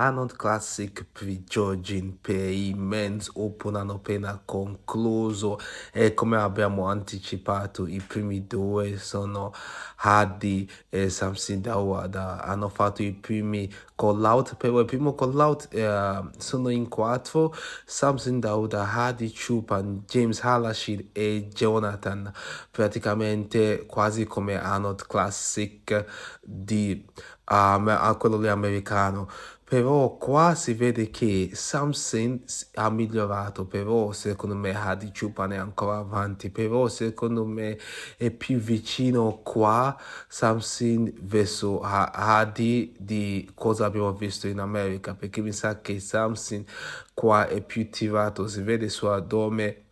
Arnold Classic per i Men's Open hanno appena concluso e come abbiamo anticipato i primi due sono Hadi e Samson Dawada. Hanno fatto i primi call out però il primo call out eh, sono in quattro Samson Dawada, Hadi Chupan, James Halashid e Jonathan. Praticamente quasi come Arnold Classic di uh, quello lì americano però qua si vede che Samson ha migliorato, però secondo me Hadi Chupan è ancora avanti, però secondo me è più vicino qua Samson verso Hadi di cosa abbiamo visto in America, perché mi sa che Samson qua è più tirato, si vede suo addome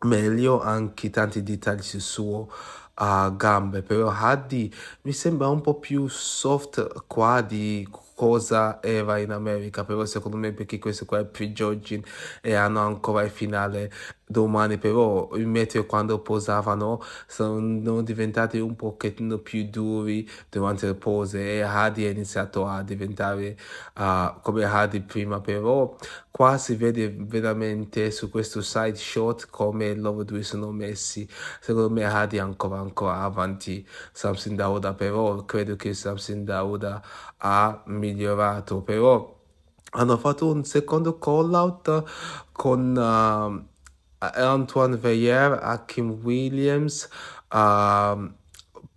meglio, anche tanti dettagli sul suo uh, gambe, però Hadi mi sembra un po' più soft qua di cosa era in America, però secondo me perché questo qua è pre-Georgin e hanno ancora il finale domani, però i meteo quando posavano sono diventati un pochettino più duri durante le pose e Hadi ha iniziato a diventare uh, come Hadi prima, però qua si vede veramente su questo side shot come loro due sono messi. Secondo me Hadi è ancora, ancora avanti Samson Dauda, però credo che Samson Dauda ha migliorato, però hanno fatto un secondo call out con uh, Antoine Veyer, Hakim Williams, uh,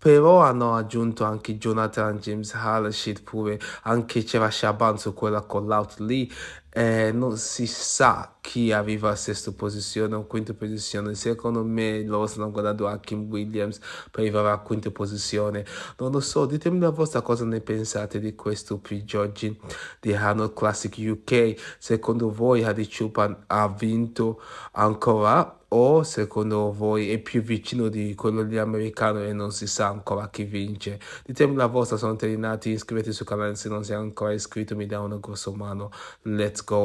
però hanno aggiunto anche Jonathan James Halashid pure, anche c'era Shaban su quella call out lì eh, non si sa chi arriva a sesta posizione o quinta posizione. Secondo me loro stanno guardando a Kim Williams per arrivare a quinta posizione. Non lo so, ditemi la vostra cosa ne pensate di questo pre-judging di Arnold Classic UK. Secondo voi Hadi Chupan ha vinto ancora? O secondo voi è più vicino di quello lì americano e non si sa ancora chi vince? Ditemi la vostra, sono terminati, iscrivetevi sul canale se non siete ancora iscritti, mi dà una grossa mano, let's go!